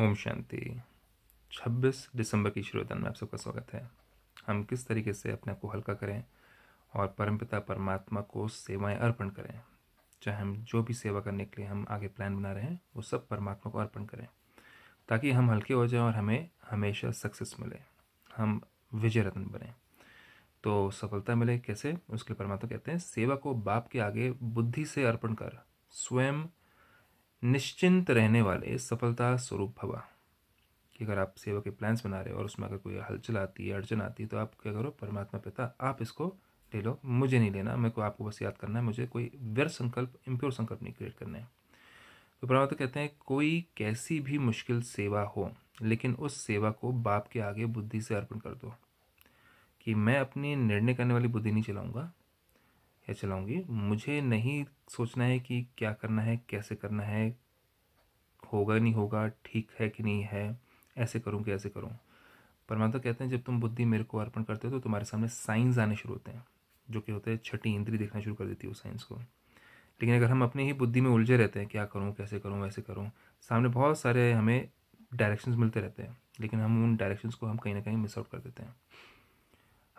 ओम शांति। 26 दिसंबर की श्रोतन में आप सबका स्वागत है। हम किस तरीके से अपने आप को हल्का करें और परमपिता परमात्मा को सेवाएँ अर्पण करें। चाहे हम जो भी सेवा करने के लिए हम आगे प्लान बना रहे हैं, वो सब परमात्मा को अर्पण करें। ताकि हम हल्के हो जाएँ और हमें हमेशा सक्सेस मिले। हम विजय रत्न बने। तो सफलता मिले कैसे? उसके परमात्मा कहते हैं, सेवा को बाप के आगे बुद्धि से अर्पण कर, स्वयं निश्चिंत रहने वाले सफलता स्वरूप भवा। कि अगर आप सेवा के प्लान्स बना रहे हो और उसमें अगर कोई हलचल आती है, अड़चन आती है तो आप क्या करो, परमात्मा पिता, आप इसको ले लो। मुझे नहीं लेना, मेरे को आपको बस याद करना है, मुझे कोई व्यर्थ संकल्प इम्प्योर संकल्प नहीं क्रिएट करना है। तो परमात्मा कहते हैं, कोई कैसी भी मुश्किल सेवा हो, लेकिन उस सेवा को बाप के आगे बुद्धि से अर्पण कर दो। कि मैं अपनी निर्णय करने वाली बुद्धि नहीं चलाऊँगा या चलाऊँगी? मुझे नहीं सोचना है कि क्या करना है, कैसे करना है, होगा नहीं होगा, ठीक है कि नहीं है, ऐसे करूँ कि ऐसे करूँ। परमात्मा कहते हैं, जब तुम बुद्धि मेरे को अर्पण करते हो तो तुम्हारे सामने साइंस आने शुरू होते हैं, जो कि होते हैं छठी इंद्री देखना शुरू कर देती है उस साइंस को। लेकिन अगर हम अपनी ही बुद्धि में उलझे रहते हैं, क्या करूँ, कैसे करूँ, वैसे करूँ, सामने बहुत सारे हमें डायरेक्शंस मिलते रहते हैं, लेकिन हम उन डायरेक्शंस को हम कहीं ना कहीं मिस आउट कर देते हैं।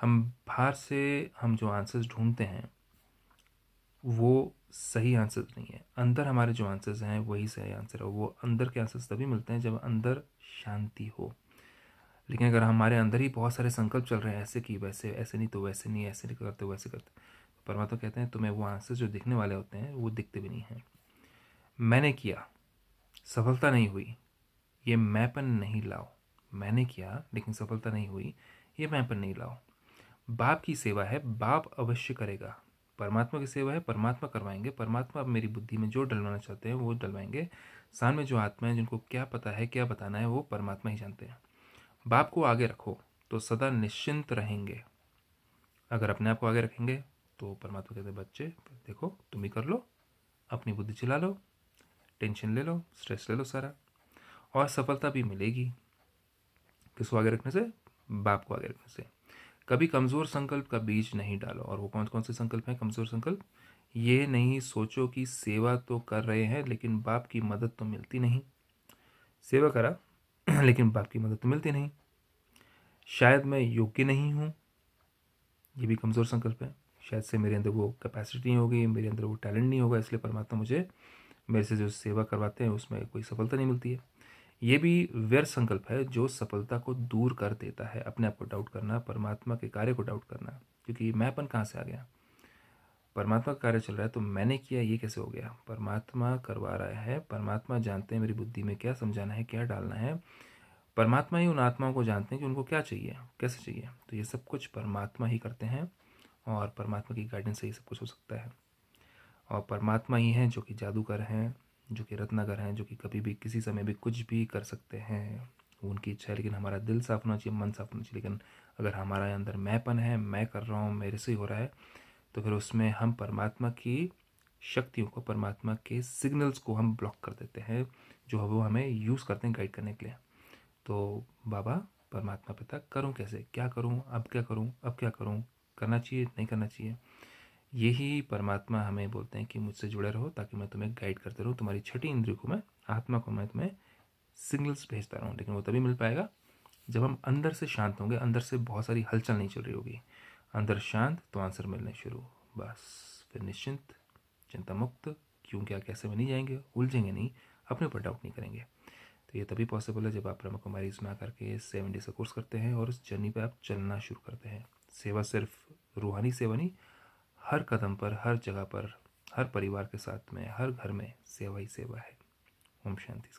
हम बाहर से हम जो आंसर्स ढूंढते हैं वो सही आंसर नहीं है। अंदर हमारे जो आंसर्स हैं, वही सही आंसर है। वो अंदर के आंसर्स तभी मिलते हैं जब अंदर शांति हो। लेकिन अगर हमारे अंदर ही बहुत सारे संकल्प चल रहे हैं, ऐसे कि वैसे, ऐसे नहीं तो वैसे नहीं, ऐसे नहीं करते, वैसे करते। परमात्मा कहते हैं, तुम्हें वो आंसर जो दिखने वाले होते हैं, वो दिखते भी नहीं हैं। मैंने किया, सफलता नहीं हुई, ये मैपन नहीं लाओ। मैंने किया, लेकिन सफलता नहीं हुई, ये मैपन नहीं लाओ। बाप की सेवा है, बाप अवश्य करेगा। परमात्मा की सेवा है, परमात्मा करवाएँगे। परमात्मा अब मेरी बुद्धि में जो डलवाना चाहते हैं, वो डलवाएँगे। सामने जो आत्मा है, जिनको क्या पता है, क्या बताना है, वो परमात्मा ही जानते हैं। बाप को आगे रखो तो सदा निश्चिंत रहेंगे। अगर अपने आप को आगे रखेंगे तो परमात्मा कहते हैं, बच्चे, देखो, तुम ही कर लो, अपनी बुद्धि चला लो, टेंशन ले लो, स्ट्रेस ले लो सारा, और सफलता भी मिलेगी। किसको आगे रखने से? बाप को आगे रखने से। कभी कमज़ोर संकल्प का बीज नहीं डालो। और वो कौन कौन से संकल्प हैं? कमज़ोर संकल्प? ये नहीं सोचो कि सेवा तो कर रहे हैं, लेकिन बाप की मदद तो मिलती नहीं। सेवा करा, लेकिन बाप की मदद तो मिलती नहीं। शायद मैं योग्य नहीं हूँ। ये भी कमज़ोर संकल्प है। शायद से मेरे अंदर वो कैपेसिटी नहीं होगी, मेरे अंदर वो टैलेंट नहीं होगा, इसलिए परमात्मा मुझे, मेरे से जो सेवा करवाते हैं, उसमें कोई सफलता नहीं मिलती है। ये भी व्यर्थ संकल्प है जो सफलता को दूर कर देता है, अपने आप को डाउट करना, परमात्मा के कार्य को डाउट करना, क्योंकि मैंपन कहाँ से आ गया? परमात्मा का कार्य चल रहा है तो मैंने किया, ये कैसे हो गया? परमात्मा करवा रहा है, परमात्मा जानते हैं मेरी बुद्धि में क्या समझाना है, क्या डालना है। परमात्मा ही उन आत्माओं को जानते हैं कि उनको क्या चाहिए, कैसे चाहिए। तो ये सब कुछ परमात्मा ही करते हैं और परमात्मा की गाइडेंस से ही सब कुछ हो सकता है। और परमात्मा ही हैं जो कि जादूगर हैं जो कि रत्नागर हैं, जो कि कभी भी किसी समय भी कुछ भी कर सकते हैं, उनकी इच्छा है, लेकिन हमारा दिल साफ़ होना चाहिए, मन साफ़ होना चाहिए। लेकिन अगर हमारा अंदर मैंपन है, मैं कर रहा हूँ, मेरे से ही हो रहा है तो फिर उसमें हम परमात्मा की शक्तियों को, परमात्मा के सिग्नल्स को हम ब्लॉक कर देते हैं, जो वो हमें यूज़ करते हैं गाइड करने के लिए। तो बाबा, परमात्मा पिता, करूँ कैसे? क्या करूँ? अब क्या करूँ? अब क्या करूँ? करना चाहिए, नहीं करना चाहिए? यही परमात्मा हमें बोलते हैं कि मुझसे जुड़े रहो ताकि मैं तुम्हें गाइड करते रहूँ, तुम्हारी छठी इंद्रियों को मैं, आत्मा को मैं तुम्हें सिग्नल्स भेजता रहूँ। लेकिन वो तभी मिल पाएगा जब हम अंदर से शांत होंगे, अंदर से बहुत सारी हलचल नहीं चल रही होगी। अंदर शांत तो आंसर मिलने शुरू। बस, फिर निश्चिंत, चिंता मुक्त, क्यों क्या, कैसे में नहीं जाएँगे, उलझेंगे नहीं, अपने ऊपर डाउट नहीं करेंगे। तो ये तभी पॉसिबल है जब आप ब्रह्म कुमारी इसमें आकर के सेवन डे का कोर्स करते हैं और उस जर्नी पर आप चलना शुरू करते हैं। सेवा सिर्फ़ रूहानी सेवा नहीं हर कदम पर, हर जगह पर, हर परिवार के साथ में, हर घर में सेवा ही सेवा है। ओम शांति।